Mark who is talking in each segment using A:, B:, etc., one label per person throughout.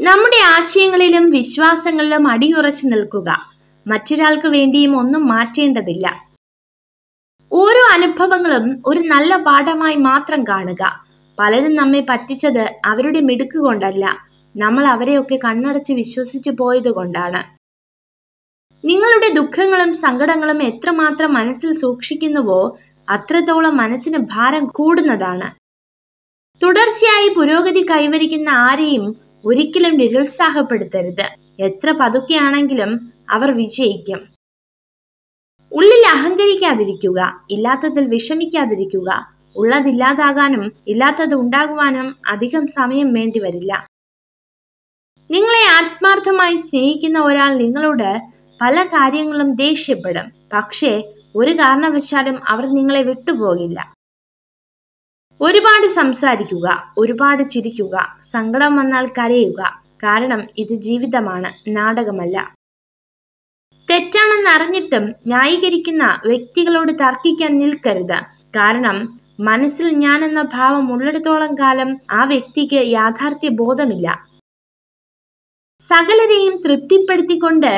A: നമ്മുടെ ആശയങ്ങളിലും വിശ്വാസങ്ങളിലും അടിയുറച്ചു നിൽക്കുക. മറ്റൊരാൾക്ക് വേണ്ടിയും ഒന്നും മാറ്റേണ്ടതില്ല. ഓരോ അനുഭവങ്ങളും ഒരു നല്ല പാഠമായി മാത്രം കാണുക. പലരും നമ്മെ പറ്റിച്ചത് അവരുടെ മിടുക്ക് കൊണ്ടല്ല. നമ്മൾ അവരെയൊക്കെ കണ്ണടച്ച് വിശ്വസിച്ചു പോയത് കൊണ്ടാണ്. നിങ്ങളുടെ ദുഃഖങ്ങളും സങ്കടങ്ങളും എത്രമാത്രം മനസ്സിൽ സൂക്ഷിക്കുന്നുവോ അത്രത്തോളം മനസ്സിന് ഭാരം കൂടുന്നതാണ്. തുടർച്ചയായി പുരോഗതി കൈവരിക്കുന്ന ആരെയും ഒരിക്കലും നിരുത്സാഹപ്പെടുത്തരുത്. എത്ര പതുക്കെയാണെങ്കിലും അവർ വിജയിക്കും. ഉള്ളിൽ അഹങ്കരിക്കാതിരിക്കുക ഇല്ലാത്തതിൽ വിഷമിക്കാതിരിക്കുക ഉള്ളതില്ലാതാകാനും ഇല്ലാത്തത് ഉണ്ടാകുവാനും അധികം സമയം വേണ്ടിവരില്ല. നിങ്ങളെ ആത്മാർത്ഥമായി സ്നേഹിക്കുന്ന ഒരാൾ നിങ്ങളോട് പല കാര്യങ്ങളും ദേഷ്യപ്പെടും. പക്ഷേ ഒരു കാരണവശാലും അവർ നിങ്ങളെ വിട്ടുപോകില്ല. ഒരുപാട് സംസാരിക്കുക ഒരുപാട് ചിരിക്കുക സങ്കടം വന്നാൽ കരയുക. കാരണം ഇത് ജീവിതമാണ് നാടകമല്ല. തെറ്റാണെന്ന് അറിഞ്ഞിട്ടും ന്യായീകരിക്കുന്ന വ്യക്തികളോട് തർക്കിക്കാൻ നിൽക്കരുത്. കാരണം മനസ്സിൽ ഞാൻ എന്ന ഭാവം ഉള്ളിടത്തോളം കാലം ആ വ്യക്തിക്ക് യാഥാർത്ഥ്യ ബോധമില്ല സകലരെയും തൃപ്തിപ്പെടുത്തിക്കൊണ്ട്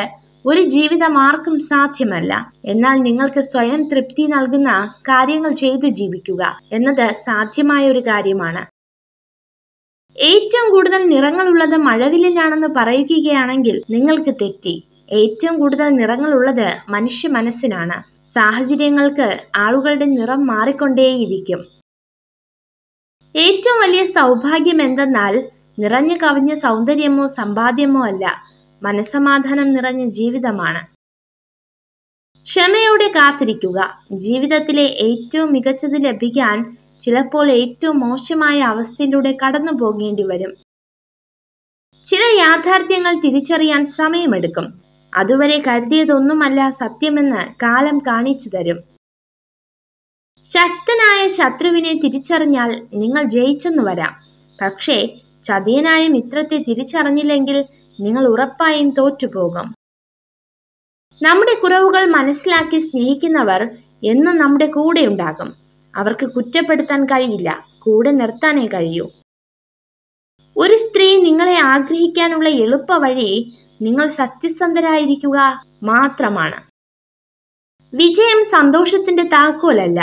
A: ഒരു ജീവിതം ആർക്കും സാധ്യമല്ല. എന്നാൽ നിങ്ങൾക്ക് സ്വയം തൃപ്തി നൽകുന്ന കാര്യങ്ങൾ ചെയ്തു ജീവിക്കുക എന്നത് സാധ്യമായ ഒരു കാര്യമാണ്. ഏറ്റവും കൂടുതൽ നിറങ്ങളുള്ളത് മഴവില്ലിനാണെന്ന് പറയുകയാണെങ്കിൽ നിങ്ങൾക്ക് തെറ്റി. ഏറ്റവും കൂടുതൽ നിറങ്ങളുള്ളത് മനുഷ്യ മനസ്സിനാണ്. സാഹചര്യങ്ങൾക്ക് ആളുകളുടെ നിറം മാറിക്കൊണ്ടേയിരിക്കും. ഏറ്റവും വലിയ സൗഭാഗ്യം എന്തെന്നാൽ നിറഞ്ഞു കവിഞ്ഞ സൗന്ദര്യമോ സമ്പാദ്യമോ അല്ല. മനസമാധാനം നിറഞ്ഞ ജീവിതമാണ്. ക്ഷമയോടെ കാത്തിരിക്കുക. ജീവിതത്തിലെ ഏറ്റവും മികച്ചത് ലഭിക്കാൻ ചിലപ്പോൾ ഏറ്റവും മോശമായ അവസ്ഥയിലൂടെ കടന്നു പോകേണ്ടി വരും. ചില യാഥാർത്ഥ്യങ്ങൾ തിരിച്ചറിയാൻ സമയമെടുക്കും. അതുവരെ കരുതിയതൊന്നുമല്ല സത്യമെന്ന് കാലം കാണിച്ചു തരും. ശക്തനായ ശത്രുവിനെ തിരിച്ചറിഞ്ഞാൽ നിങ്ങൾ ജയിച്ചെന്നു വരാം. പക്ഷേ ചതിയനായ മിത്രത്തെ തിരിച്ചറിഞ്ഞില്ലെങ്കിൽ നിങ്ങൾ ഉറപ്പായും തോറ്റുപോകും. നമ്മുടെ കുറവുകൾ മനസ്സിലാക്കി സ്നേഹിക്കുന്നവർ എന്നും നമ്മുടെ കൂടെ ഉണ്ടാകും. അവർക്ക് കുറ്റപ്പെടുത്താൻ കഴിയില്ല കൂടെ നിർത്താനേ കഴിയൂ. ഒരു സ്ത്രീ നിങ്ങളെ ആഗ്രഹിക്കാനുള്ള എളുപ്പ വഴി നിങ്ങൾ സത്യസന്ധരായിരിക്കുക മാത്രമാണ്. വിജയം സന്തോഷത്തിന്റെ താക്കോലല്ല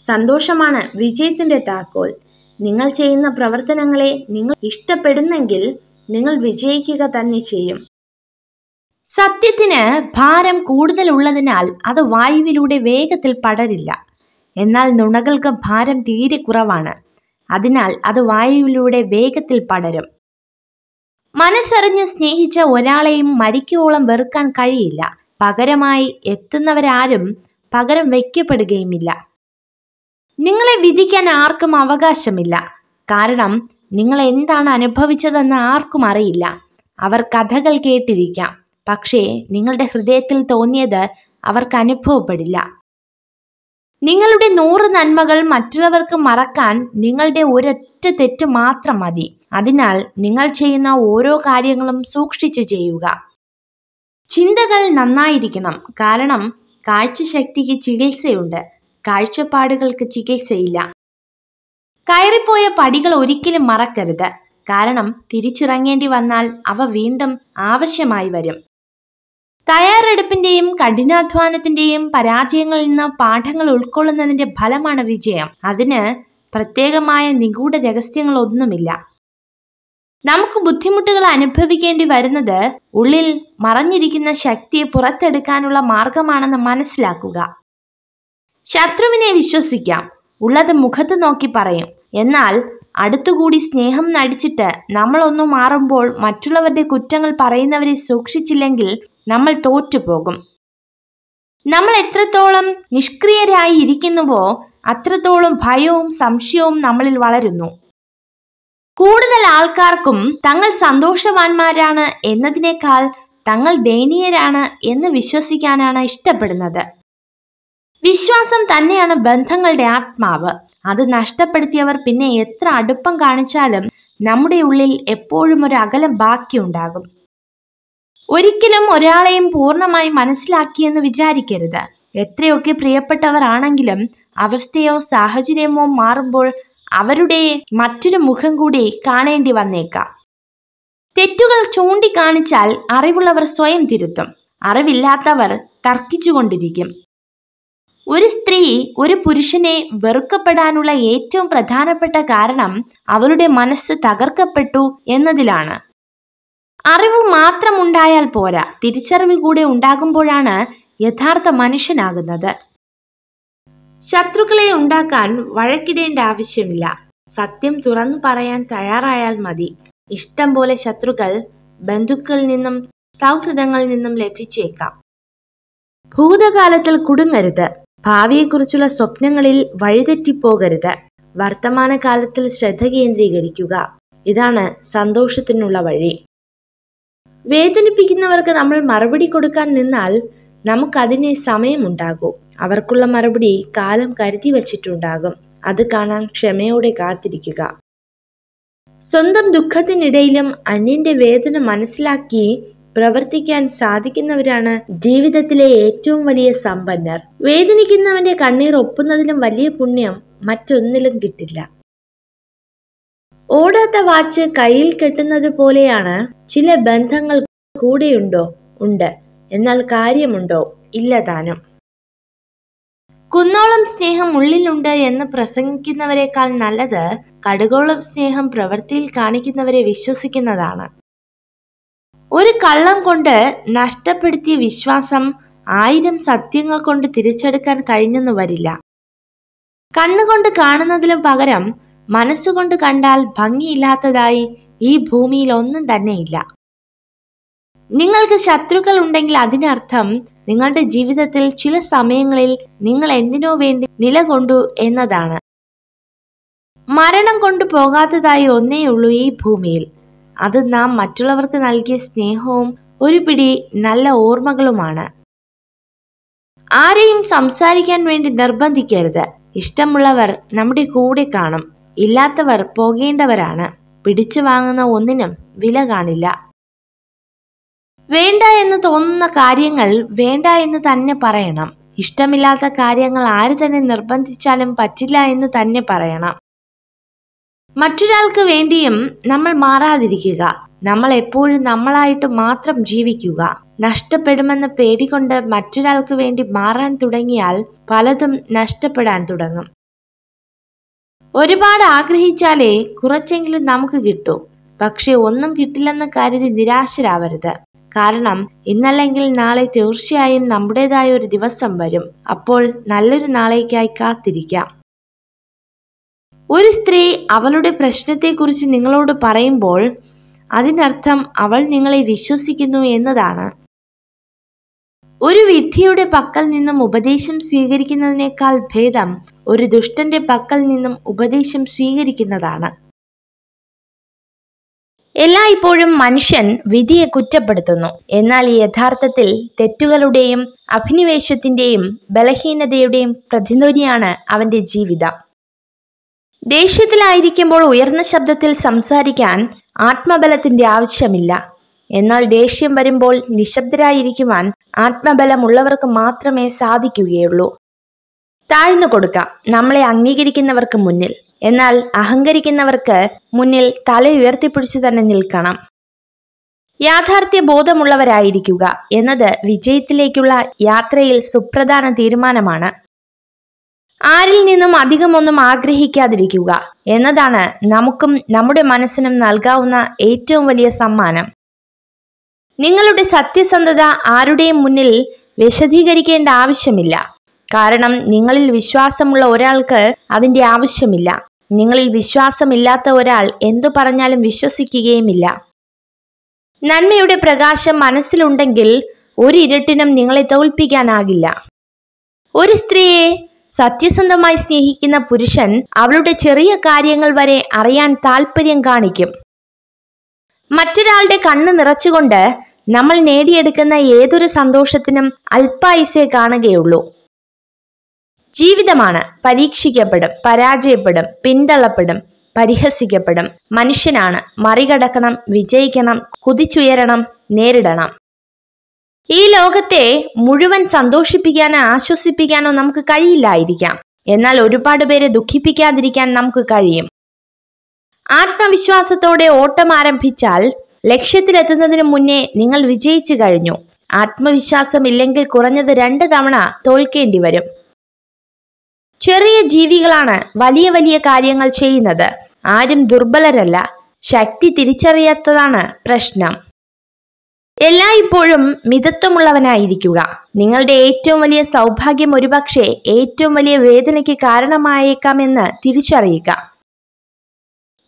A: സന്തോഷമാണ് വിജയത്തിന്റെ താക്കോൽ. നിങ്ങൾ ചെയ്യുന്ന പ്രവർത്തനങ്ങളെ നിങ്ങൾ ഇഷ്ടപ്പെടുന്നെങ്കിൽ നിങ്ങൾ വിജയിക്കുക തന്നെ ചെയ്യും. സത്യത്തിന് ഭാരം കൂടുതലുള്ളതിനാൽ അത് വായുവിലൂടെ വേഗത്തിൽ പടരില്ല. എന്നാൽ നുണകൾക്ക് ഭാരം തീരെ കുറവാണ്. അതിനാൽ അത് വായുവിലൂടെ വേഗത്തിൽ പടരും. മനസ്സറിഞ്ഞ് സ്നേഹിച്ച ഒരാളെയും മരിക്കോളം വെറുക്കാൻ കഴിയില്ല. പകരമായി എത്തുന്നവരാരും പകരം വയ്ക്കപ്പെടുകയുമില്ല. നിങ്ങളെ വിധിക്കാൻ ആർക്കും അവകാശമില്ല. കാരണം നിങ്ങൾ എന്താണ് അനുഭവിച്ചതെന്ന് ആർക്കും അറിയില്ല. അവർ കഥകൾ കേട്ടിരിക്കാം. പക്ഷേ നിങ്ങളുടെ ഹൃദയത്തിൽ തോന്നിയത് അവർക്ക് അനുഭവപ്പെടില്ല. നിങ്ങളുടെ നൂറ് നന്മകൾ മറ്റുള്ളവർക്ക് മറക്കാൻ നിങ്ങളുടെ ഒരൊറ്റ തെറ്റ് മാത്രം മതി. അതിനാൽ നിങ്ങൾ ചെയ്യുന്ന ഓരോ കാര്യങ്ങളും സൂക്ഷിച്ചു ചെയ്യുക. ചിന്തകൾ നന്നായിരിക്കണം. കാരണം കാഴ്ചശക്തിക്ക് ചികിത്സയുണ്ട്. കാഴ്ചപ്പാടുകൾക്ക് ചികിത്സയില്ല. കയറിപ്പോയ പടികൾ ഒരിക്കലും മറക്കരുത്. കാരണം തിരിച്ചിറങ്ങേണ്ടി വന്നാൽ അവ വീണ്ടും ആവശ്യമായി വരും. തയ്യാറെടുപ്പിന്റെയും കഠിനാധ്വാനത്തിന്റെയും പരാജയങ്ങളിൽ നിന്ന് പാഠങ്ങൾ ഉൾക്കൊള്ളുന്നതിന്റെ ഫലമാണ് വിജയം. അതിന് പ്രത്യേകമായ നിഗൂഢ രഹസ്യങ്ങളൊന്നുമില്ല. നമുക്ക് ബുദ്ധിമുട്ടുകൾ അനുഭവിക്കേണ്ടി വരുന്നത് ഉള്ളിൽ മറഞ്ഞിരിക്കുന്ന ശക്തിയെ പുറത്തെടുക്കാനുള്ള മാർഗമാണെന്ന് മനസ്സിലാക്കുക. ശത്രുവിനെ വിശ്വസിക്കാം. ഉള്ളത് മുഖത്ത് നോക്കി പറയും. എന്നാൽ അടുത്തുകൂടി സ്നേഹം നടിച്ചിട്ട് നമ്മളൊന്നു മാറുമ്പോൾ മറ്റുള്ളവരുടെ കുറ്റങ്ങൾ പറയുന്നവരെ സൂക്ഷിച്ചില്ലെങ്കിൽ നമ്മൾ തോറ്റുപോകും. നമ്മൾ എത്രത്തോളം നിഷ്ക്രിയരായി ഇരിക്കുന്നുവോ അത്രത്തോളം ഭയവും സംശയവും നമ്മളിൽ വളരുന്നു. കൂടുതൽ ആൾക്കാർക്കും തങ്ങൾ സന്തോഷവാന്മാരാണ് എന്നതിനേക്കാൾ തങ്ങൾ ദയനീയരാണ് എന്ന് വിശ്വസിക്കാനാണ് ഇഷ്ടപ്പെടുന്നത്. വിശ്വാസം തന്നെയാണ് ബന്ധങ്ങളുടെ ആത്മാവ്. അത് നഷ്ടപ്പെടുത്തിയവർ പിന്നെ എത്ര അടുപ്പം കാണിച്ചാലും നമ്മുടെ ഉള്ളിൽ എപ്പോഴും ഒരു അകലം ബാക്കിയുണ്ടാകും. ഒരിക്കലും ഒരാളെയും പൂർണമായി മനസ്സിലാക്കിയെന്ന് വിചാരിക്കരുത്. എത്രയൊക്കെ പ്രിയപ്പെട്ടവർ ആണെങ്കിലും അവസ്ഥയോ സാഹചര്യമോ മാറുമ്പോൾ അവരുടെ മറ്റൊരു മുഖം കൂടി കാണേണ്ടി വന്നേക്കാം. തെറ്റുകൾ ചൂണ്ടിക്കാണിച്ചാൽ അറിവുള്ളവർ സ്വയം തിരുത്തും. അറിവില്ലാത്തവർ തർക്കിച്ചുകൊണ്ടിരിക്കും. ഒരു സ്ത്രീ ഒരു പുരുഷനെ വെറുക്കപ്പെടാനുള്ള ഏറ്റവും പ്രധാനപ്പെട്ട കാരണം അവരുടെ മനസ്സ് തകർക്കപ്പെട്ടു എന്നതിലാണ്. അറിവ് മാത്രം ഉണ്ടായാൽ പോരാ തിരിച്ചറിവ് കൂടെ ഉണ്ടാകുമ്പോഴാണ് യഥാർത്ഥ മനുഷ്യനാകുന്നത്. ശത്രുക്കളെ ഉണ്ടാക്കാൻ വഴക്കിടേണ്ട ആവശ്യമില്ല. സത്യം തുറന്നു പറയാൻ തയ്യാറായാൽ മതി. ഇഷ്ടം പോലെ ശത്രുക്കൾ ബന്ധുക്കളിൽ നിന്നും സൗഹൃദങ്ങളിൽ നിന്നും ലഭിച്ചേക്കാം. ഭൂതകാലത്തിൽ കുടുങ്ങരുത്. ഭാവിയെക്കുറിച്ചുള്ള സ്വപ്നങ്ങളിൽ വഴിതെറ്റിപ്പോകരുത്. വർത്തമാനകാലത്തിൽ ശ്രദ്ധ കേന്ദ്രീകരിക്കുക. ഇതാണ് സന്തോഷത്തിനുള്ള വഴി. വേദനിപ്പിക്കുന്നവർക്ക് നമ്മൾ മറുപടി കൊടുക്കാൻ നിന്നാൽ നമുക്കതിന് സമയമുണ്ടാകും. അവർക്കുള്ള മറുപടി കാലം കരുതി വച്ചിട്ടുണ്ടാകും. അത് കാണാൻ ക്ഷമയോടെ കാത്തിരിക്കുക. സ്വന്തം ദുഃഖത്തിനിടയിലും അന്യന്റെ വേദന മനസ്സിലാക്കി പ്രവർത്തിക്കാൻ സാധിക്കുന്നവരാണ് ജീവിതത്തിലെ ഏറ്റവും വലിയ സമ്പന്നർ. വേദനിക്കുന്നവന്റെ കണ്ണീർ ഒപ്പുന്നതിലും വലിയ പുണ്യം മറ്റൊന്നിലും കിട്ടില്ല. ഓടാത്ത വാച്ച് കയ്യിൽ കെട്ടുന്നത് പോലെയാണ് ചില ബന്ധങ്ങൾ കൂടെയുണ്ടോ? ഉണ്ട്. എന്നാൽ കാര്യമുണ്ടോ? ഇല്ല താനും. കുന്നോളം സ്നേഹം ഉള്ളിലുണ്ട് എന്ന് പ്രസംഗിക്കുന്നവരെക്കാൾ നല്ലത് കടുകോളം സ്നേഹം പ്രവൃത്തിയിൽ കാണിക്കുന്നവരെ വിശ്വസിക്കുന്നതാണ്. ഒരു കള്ളം കൊണ്ട് നഷ്ടപ്പെടുത്തിയ വിശ്വാസം ആയിരം സത്യങ്ങൾ കൊണ്ട് തിരിച്ചെടുക്കാൻ കഴിഞ്ഞെന്ന് വരില്ല. കണ്ണുകൊണ്ട് കാണുന്നതിലും പകരം മനസ്സുകൊണ്ട് കണ്ടാൽ ഭംഗിയില്ലാത്തതായി ഈ ഭൂമിയിൽ ഒന്നും തന്നെയില്ല. നിങ്ങൾക്ക് ശത്രുക്കൾ ഉണ്ടെങ്കിൽ അതിനർത്ഥം നിങ്ങളുടെ ജീവിതത്തിൽ ചില സമയങ്ങളിൽ നിങ്ങൾ എന്തിനോ വേണ്ടി നിലകൊണ്ടു എന്നതാണ്. മരണം കൊണ്ടു പോകാത്തതായി ഒന്നേയുള്ളൂ ഈ ഭൂമിയിൽ. അത് നാം മറ്റുള്ളവർക്ക് നൽകിയ സ്നേഹവും ഒരു പിടി നല്ല ഓർമ്മകളുമാണ്. ആരെയും സംസാരിക്കാൻ വേണ്ടി നിർബന്ധിക്കരുത്. ഇഷ്ടമുള്ളവർ നമ്മുടെ കൂടെ കാണും. ഇല്ലാത്തവർ പോകേണ്ടവരാണ്. പിടിച്ചു വാങ്ങുന്ന ഒന്നിനും വില കാണില്ല. വേണ്ട എന്ന് തോന്നുന്ന കാര്യങ്ങൾ വേണ്ട എന്ന് തന്നെ പറയണം. ഇഷ്ടമില്ലാത്ത കാര്യങ്ങൾ ആര് തന്നെ നിർബന്ധിച്ചാലും പറ്റില്ല എന്ന് തന്നെ പറയണം. മറ്റൊരാൾക്ക് വേണ്ടിയും നമ്മൾ മാറാതിരിക്കുക. നമ്മൾ എപ്പോഴും നമ്മളായിട്ട് മാത്രം ജീവിക്കുക. നഷ്ടപ്പെടുമെന്ന പേടികൊണ്ട് മറ്റൊരാൾക്ക് വേണ്ടി മാറാൻ തുടങ്ങിയാൽ പലതും നഷ്ടപ്പെടാൻ തുടങ്ങും. ഒരുപാട് ആഗ്രഹിച്ചാലേ കുറച്ചെങ്കിലും നമുക്ക് കിട്ടൂ. പക്ഷെ ഒന്നും കിട്ടില്ലെന്ന് കരുതി നിരാശരാവരുത്. കാരണം ഇന്നല്ലെങ്കിൽ നാളെ തീർച്ചയായും നമ്മുടേതായ ഒരു ദിവസം വരും. അപ്പോൾ നല്ലൊരു നാളേക്കായി കാത്തിരിക്കാം. ഒരു സ്ത്രീ അവളുടെ പ്രശ്നത്തെക്കുറിച്ച് നിങ്ങളോട് പറയുമ്പോൾ അതിനർത്ഥം അവൾ നിങ്ങളെ വിശ്വസിക്കുന്നു എന്നതാണ്. ഒരു വിഡ്ഢിയുടെ പക്കൽ നിന്നും ഉപദേശം സ്വീകരിക്കുന്നതിനേക്കാൾ ഭേദം ഒരു ദുഷ്ടന്റെ പക്കൽ നിന്നും ഉപദേശം സ്വീകരിക്കുന്നതാണ്. എല്ലായ്പ്പോഴും മനുഷ്യൻ വിധിയെ കുറ്റപ്പെടുത്തുന്നു. എന്നാൽ യഥാർത്ഥത്തിൽ തെറ്റുകളുടെയും അഭിനിവേശത്തിന്റെയും ബലഹീനതയുടെയും പ്രതിധ്വനിയാണ് അവന്റെ ജീവിതം. ദേഷ്യത്തിലായിരിക്കുമ്പോൾ ഉയർന്ന ശബ്ദത്തിൽ സംസാരിക്കാൻ ആത്മബലത്തിന്റെ ആവശ്യമില്ല. എന്നാൽ ദേഷ്യം വരുമ്പോൾ നിശബ്ദരായിരിക്കുവാൻ ആത്മബലമുള്ളവർക്ക് മാത്രമേ സാധിക്കുകയുള്ളൂ. താഴ്ന്നു കൊടുക്കാം. നമ്മളെ അംഗീകരിക്കുന്നവർക്ക് മുന്നിൽ. എന്നാൽ അഹങ്കരിക്കുന്നവർക്ക് മുന്നിൽ തല ഉയർത്തിപ്പിടിച്ചു തന്നെ നിൽക്കണം. യാഥാർത്ഥ്യ ബോധമുള്ളവരായിരിക്കുക എന്നത് വിജയത്തിലേക്കുള്ള യാത്രയിൽ സുപ്രധാന തീരുമാനമാണ്. ആരിൽ നിന്നും അധികമൊന്നും ആഗ്രഹിക്കാതിരിക്കുക എന്നതാണ് നമുക്കും നമ്മുടെ മനസ്സിനും നൽകാവുന്ന ഏറ്റവും വലിയ സമ്മാനം. നിങ്ങളുടെ സത്യസന്ധത ആരുടെയും മുന്നിൽ വിശദീകരിക്കേണ്ട ആവശ്യമില്ല. കാരണം നിങ്ങളിൽ വിശ്വാസമുള്ള ഒരാൾക്ക് അതിന്റെ ആവശ്യമില്ല. നിങ്ങളിൽ വിശ്വാസമില്ലാത്ത ഒരാൾ എന്തു പറഞ്ഞാലും വിശ്വസിക്കുകയുമില്ല. നന്മയുടെ പ്രകാശം മനസ്സിലുണ്ടെങ്കിൽ ഒരു ഇരുട്ടിനും നിങ്ങളെ തോൽപ്പിക്കാനാകില്ല. ഒരു സ്ത്രീയെ സത്യസന്ധമായി സ്നേഹിക്കുന്ന പുരുഷൻ അവളുടെ ചെറിയ കാര്യങ്ങൾ വരെ അറിയാൻ താല്പര്യം കാണിക്കും. മറ്റൊരാളുടെ കണ്ണ് നിറച്ചുകൊണ്ട് നമ്മൾ നേടിയെടുക്കുന്ന ഏതൊരു സന്തോഷത്തിനും അല്പായുസേ കാണുകയുള്ളൂ. ജീവിതമാണ്. പരീക്ഷിക്കപ്പെടും പരാജയപ്പെടും പിന്തള്ളപ്പെടും പരിഹസിക്കപ്പെടും. മനുഷ്യനാണ്. മറികടക്കണം വിജയിക്കണം കുതിച്ചുയരണം നേരിടണം. ഈ ലോകത്തെ മുഴുവൻ സന്തോഷിപ്പിക്കാനോ ആശ്വസിപ്പിക്കാനോ നമുക്ക് കഴിയില്ലായിരിക്കാം. എന്നാൽ ഒരുപാട് പേരെ ദുഃഖിപ്പിക്കാതിരിക്കാൻ നമുക്ക് കഴിയും. ആത്മവിശ്വാസത്തോടെ ഓട്ടം ആരംഭിച്ചാൽ ലക്ഷ്യത്തിലെത്തുന്നതിന് മുന്നേ നിങ്ങൾ വിജയിച്ചു കഴിഞ്ഞു. ആത്മവിശ്വാസം ഇല്ലെങ്കിൽ കുറഞ്ഞത് രണ്ട് തവണ തോൽക്കേണ്ടി വരും. ചെറിയ ജീവികളാണ് വലിയ വലിയ കാര്യങ്ങൾ ചെയ്യുന്നത്. ആരും ദുർബലരല്ല. ശക്തി തിരിച്ചറിയാത്തതാണ് പ്രശ്നം. എല്ലായ്പ്പോഴും മിതത്വമുള്ളവനായിരിക്കുക. നിങ്ങളുടെ ഏറ്റവും വലിയ സൗഭാഗ്യം ഒരുപക്ഷെ ഏറ്റവും വലിയ വേദനയ്ക്ക് കാരണമായേക്കാമെന്ന് തിരിച്ചറിയുക.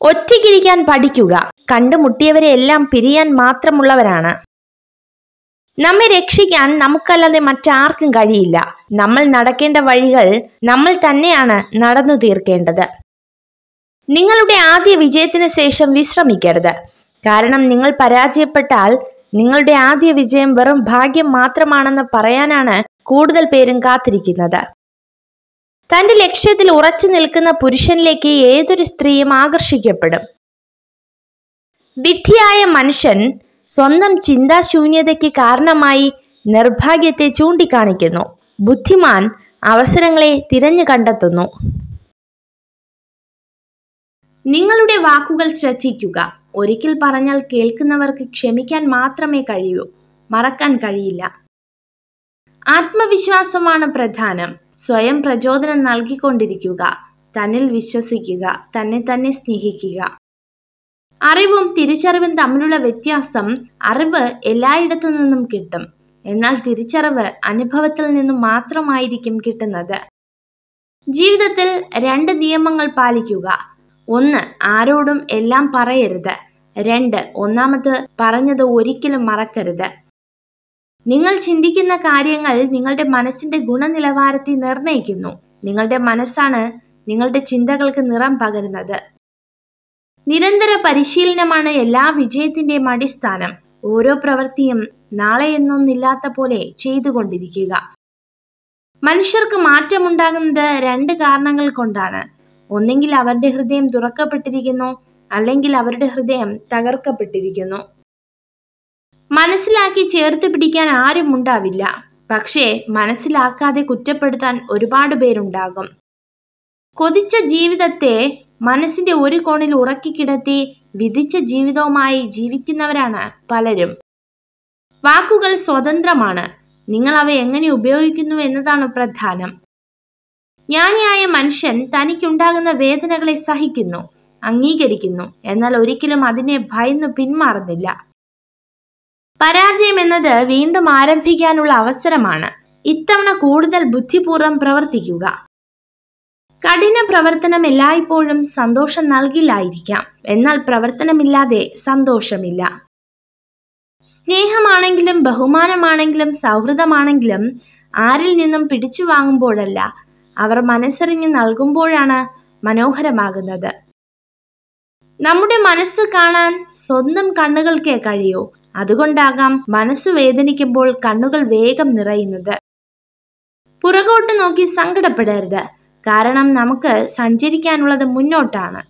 A: ഒറ്റയ്ക്കിരിക്കാൻ പഠിക്കുക. കണ്ടുമുട്ടിയവരെ എല്ലാം പിരിയാൻ മാത്രമുള്ളവരാണ്. നമ്മെ രക്ഷിക്കാൻ നമുക്കല്ലാതെ മറ്റാർക്കും കഴിയില്ല. നമ്മൾ നടക്കേണ്ട വഴികൾ നമ്മൾ തന്നെയാണ് നടന്നു തീർക്കേണ്ടത്. നിങ്ങളുടെ ആദ്യ വിജയത്തിന് ശേഷം വിശ്രമിക്കരുത്. കാരണം നിങ്ങൾ പരാജയപ്പെട്ടാൽ നിങ്ങളുടെ ആദ്യ വിജയം വെറും ഭാഗ്യം മാത്രമാണെന്ന് പറയാനാണ് കൂടുതൽ പേരും കാത്തിരിക്കുന്നത്. തന്റെ ലക്ഷ്യത്തിൽ ഉറച്ചു നിൽക്കുന്ന പുരുഷനിലേക്ക് ഏതൊരു സ്ത്രീയും ആകർഷിക്കപ്പെടും. വിഡ്ഢിയായ മനുഷ്യൻ സ്വന്തം ചിന്താശൂന്യതയ്ക്ക് കാരണമായി നിർഭാഗ്യത്തെ ചൂണ്ടിക്കാണിക്കുന്നു. ബുദ്ധിമാൻ അവസരങ്ങളെ തിരഞ്ഞു കണ്ടെത്തുന്നു. നിങ്ങളുടെ വാക്കുകൾ ശ്രദ്ധിക്കുക. ഒരിക്കൽ പറഞ്ഞാൽ കേൾക്കുന്നവർക്ക് ക്ഷമിക്കാൻ മാത്രമേ കഴിയൂ. മറക്കാൻ കഴിയില്ല. ആത്മവിശ്വാസമാണ് പ്രധാനം. സ്വയം പ്രചോദനം നൽകിക്കൊണ്ടിരിക്കുക. തന്നിൽ വിശ്വസിക്കുക. തന്നെ തന്നെ സ്നേഹിക്കുക. അറിവും തിരിച്ചറിവും തമ്മിലുള്ള വ്യത്യാസം അറിവ് എല്ലായിടത്തു നിന്നും കിട്ടും. എന്നാൽ തിരിച്ചറിവ് അനുഭവത്തിൽ നിന്നും മാത്രമായിരിക്കും കിട്ടുന്നത്. ജീവിതത്തിൽ രണ്ട് നിയമങ്ങൾ പാലിക്കുക. ഒന്ന് ആരോടും എല്ലാം പറയരുത്. രണ്ട് ഒന്നാമത് പറഞ്ഞത് ഒരിക്കലും മറക്കരുത്. നിങ്ങൾ ചിന്തിക്കുന്ന കാര്യങ്ങൾ നിങ്ങളുടെ മനസ്സിന്റെ ഗുണനിലവാരത്തെ നിർണയിക്കുന്നു. നിങ്ങളുടെ മനസ്സാണ് നിങ്ങളുടെ ചിന്തകൾക്ക് നിറം പകരുന്നത്. നിരന്തര പരിശീലനമാണ് എല്ലാ വിജയത്തിന്റെയും അടിസ്ഥാനം. ഓരോ പ്രവൃത്തിയും നാളെ എന്നൊന്നില്ലാത്ത പോലെ ചെയ്തുകൊണ്ടിരിക്കുക. മനുഷ്യർക്ക് മാറ്റമുണ്ടാകുന്നത് രണ്ട് കാരണങ്ങൾ കൊണ്ടാണ്. ഒന്നെങ്കിൽ അവരുടെ ഹൃദയം തുറക്കപ്പെട്ടിരിക്കുന്നു അല്ലെങ്കിൽ അവരുടെ ഹൃദയം തകർക്കപ്പെട്ടിരിക്കുന്നു. മനസ്സിലാക്കി ചേർത്ത് പിടിക്കാൻ ആരും ഉണ്ടാവില്ല. പക്ഷേ മനസ്സിലാക്കാതെ കുറ്റപ്പെടുത്താൻ ഒരുപാട് പേരുണ്ടാകും. കൊതിച്ച ജീവിതത്തെ മനസ്സിന്റെ ഒരു കോണിൽ ഉറക്കിക്കിടത്തി വിധിച്ച ജീവിതവുമായി ജീവിക്കുന്നവരാണ് പലരും. വാക്കുകൾ സ്വതന്ത്രമാണ്. നിങ്ങൾ അവ എങ്ങനെ ഉപയോഗിക്കുന്നു എന്നതാണ് പ്രധാനം. ജ്ഞാനിയായ മനുഷ്യൻ തനിക്കുണ്ടാകുന്ന വേദനകളെ സഹിക്കുന്നു അംഗീകരിക്കുന്നു എന്നാൽ ഒരിക്കലും അതിനെ ഭയന്ന് പിന്മാറുന്നില്ല. പരാജയം എന്നത് വീണ്ടും ആരംഭിക്കാനുള്ള അവസരമാണ്. ഇത്തവണ കൂടുതൽ ബുദ്ധിപൂർവം പ്രവർത്തിക്കുക. കഠിന പ്രവർത്തനം എല്ലായ്പ്പോഴും സന്തോഷം നൽകില്ലായിരിക്കാം. എന്നാൽ പ്രവർത്തനമില്ലാതെ സന്തോഷമില്ല. സ്നേഹമാണെങ്കിലും ബഹുമാനമാണെങ്കിലും സൗഹൃദമാണെങ്കിലും ആരിൽ നിന്നും പിടിച്ചു വാങ്ങുമ്പോഴല്ല അവർ മനസ്സറിഞ്ഞ് നൽകുമ്പോഴാണ് മനോഹരമാകുന്നത്. നമ്മുടെ മനസ്സ് കാണാൻ സ്വന്തം കണ്ണുകൾക്കേ കഴിയൂ. അതുകൊണ്ടാകാം മനസ്സ് വേദനിക്കുമ്പോൾ കണ്ണുകൾ വേഗം നിറയുന്നത്. പുറകോട്ട് നോക്കി സങ്കടപ്പെടരുത്. കാരണം നമുക്ക് സഞ്ചരിക്കാനുള്ളത് മുന്നോട്ടാണ്.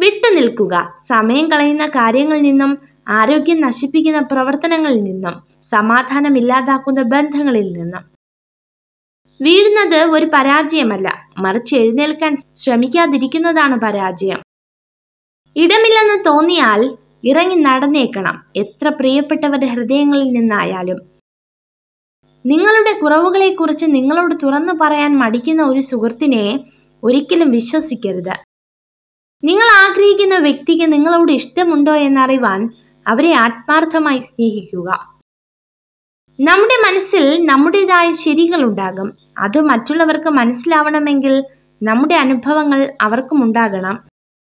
A: വിട്ടു നിൽക്കുക. സമയം കളയുന്ന കാര്യങ്ങളിൽ നിന്നും ആരോഗ്യം നശിപ്പിക്കുന്ന പ്രവർത്തനങ്ങളിൽ നിന്നും സമാധാനം ഇല്ലാതാക്കുന്ന ബന്ധങ്ങളിൽ നിന്നും. വീഴുന്നത് ഒരു പരാജയമല്ല. മറിച്ച് എഴുന്നേൽക്കാൻ ശ്രമിക്കാതിരിക്കുന്നതാണ് പരാജയം. ഇടമില്ലെന്ന് തോന്നിയാൽ ഇറങ്ങി നടന്നേക്കണം. എത്ര പ്രിയപ്പെട്ടവരുടെ ഹൃദയങ്ങളിൽ നിന്നായാലും. നിങ്ങളുടെ കുറവുകളെക്കുറിച്ച് നിങ്ങളോട് തുറന്നു പറയാൻ മടിക്കുന്ന ഒരു സുഹൃത്തിനെ ഒരിക്കലും വിശ്വസിക്കരുത്. നിങ്ങൾ ആഗ്രഹിക്കുന്ന വ്യക്തിക്ക് നിങ്ങളോട് ഇഷ്ടമുണ്ടോ എന്നറിവാൻ അവരെ ആത്മാർത്ഥമായി സ്നേഹിക്കുക. നമ്മുടെ മനസ്സിൽ നമ്മുടേതായ ശരികളുണ്ടാകും. അത് മറ്റുള്ളവർക്ക് മനസ്സിലാവണമെങ്കിൽ നമ്മുടെ അനുഭവങ്ങൾ അവർക്കും ഉണ്ടാകണം.